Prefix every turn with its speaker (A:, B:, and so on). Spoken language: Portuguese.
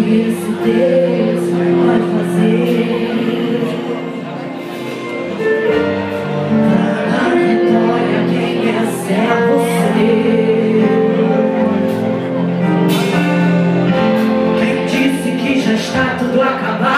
A: isso Deus pode fazer. Para a vitória, quem é servo seu? Quem disse que já está tudo acabado?